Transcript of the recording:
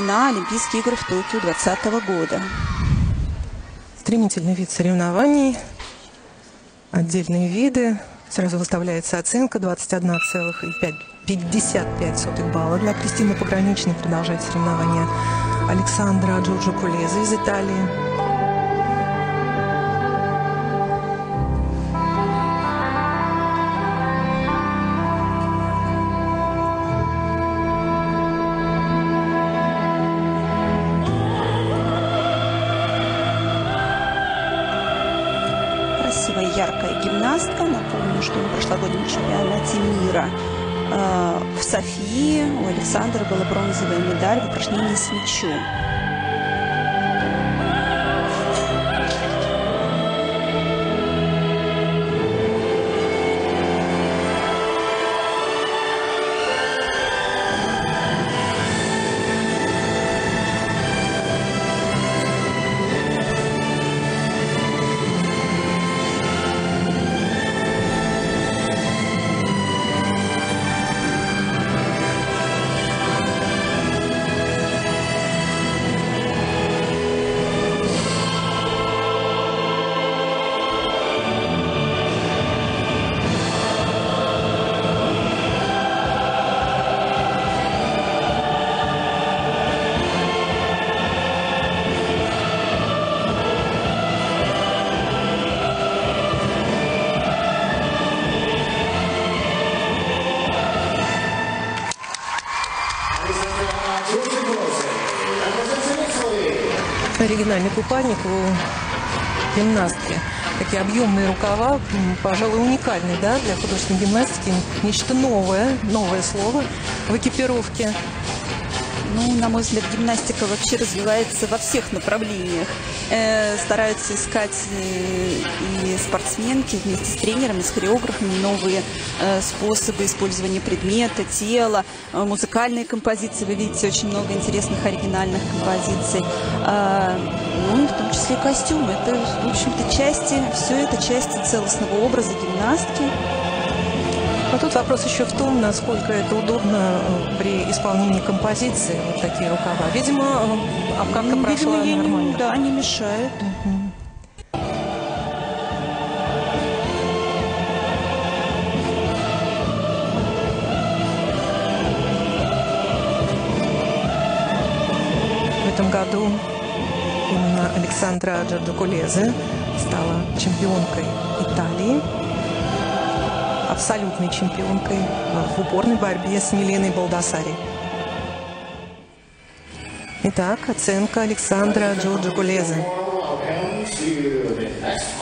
на Олимпийские игры в Токио 2020 года. Стремительный вид соревнований, отдельные виды. Сразу выставляется оценка 21,55 балла для Кристины Пограничной. Продолжает соревнование Александра Джорджо Кулеза из Италии. Яркая гимнастка. Напомню, что на прошлогоднем чемпионате мира э, в Софии у Александра была бронзовая медаль в упражнении с мячом. Оригинальный купальник у гимнастки. Такие объемные рукава, пожалуй, уникальный да, для художественной гимнастики. Нечто новое, новое слово в экипировке. Ну, на мой взгляд, гимнастика вообще развивается во всех направлениях. Э, стараются искать э, и спортсменки вместе с тренерами, с хореографами новые э, способы использования предмета, тела, э, музыкальные композиции. Вы видите очень много интересных оригинальных композиций. Э, ну, в том числе костюмы. Это, в общем-то, части, все это части целостного образа гимнастки. А тут вопрос еще в том, насколько это удобно э, при исполнении композиции, вот такие рукава. Видимо, э, обкатка ну, прошла Видимо, нормально. Не, да, не мешает. В этом году именно Александра Джардокулезе стала чемпионкой Италии, абсолютной чемпионкой в упорной борьбе с Миленой Балдасари. Итак, оценка Александра Джорджо Кулезе. Welcome to the next